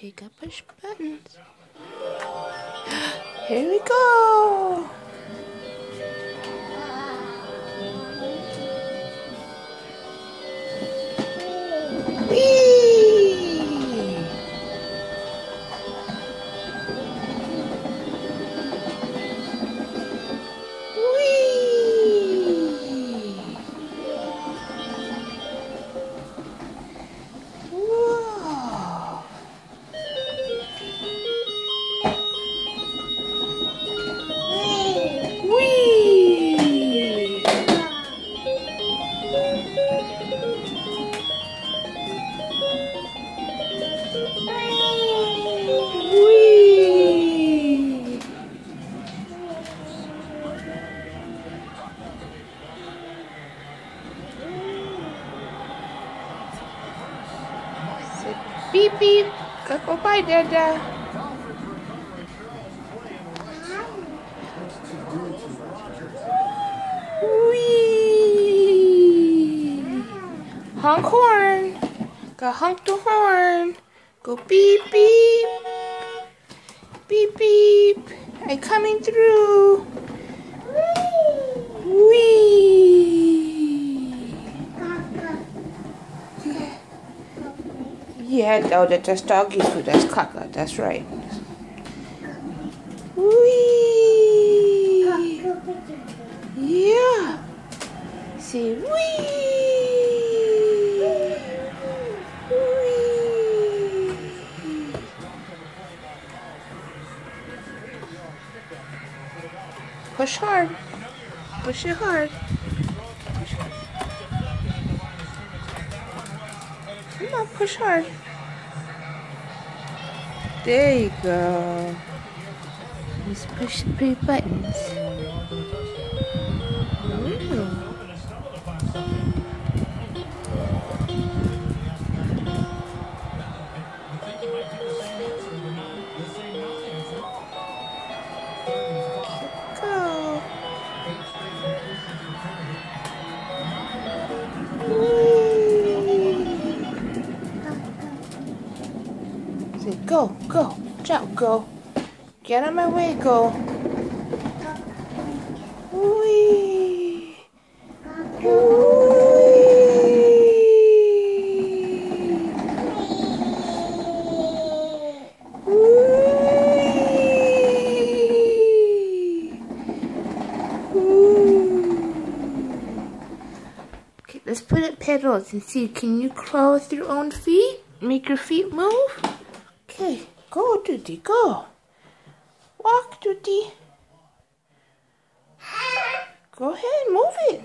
Okay, got push buttons. Here we go. Beep beep. Go go bye, Dada. Whee! Honk horn. Go honk the horn. Go beep beep. Beep beep. I coming through. Whee! Yeah, oh, that- that's doggy food. That's caca. That's right. Whee! Yeah. Say wee. Wee. Push hard. Push it hard. Come on, push hard. There you go. Just push the three buttons. Say go, go, jump, go. Get of my way, go. Whee! Whee! Whee! Okay, let's put up pedals and see. Can you crawl with your own feet? Make your feet move? Okay, go, Duty, go. Walk, Duty. Go ahead, move it.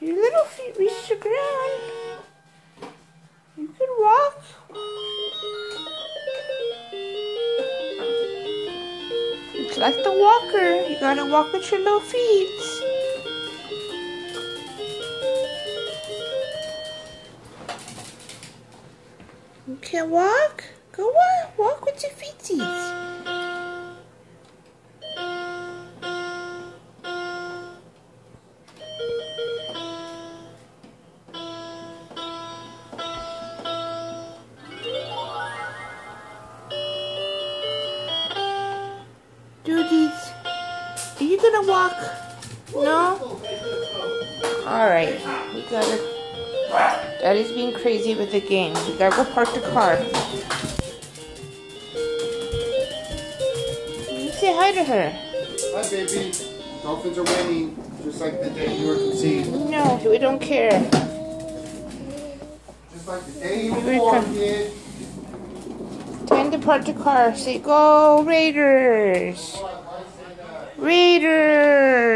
Your little feet reach the ground. You can walk. It's like the walker. You gotta walk with your little feet. You can walk? Go on, walk with your feeties. Duties. Are you gonna walk? No? Alright. We gotta Daddy's being crazy with the game. We gotta go park the car. Say hi to her. Hi, baby. Dolphins are winning, just like the day you were conceived. No, we don't care. Just like the day you were born, kid. Time to park the car. Say go Raiders. Oh, Raiders.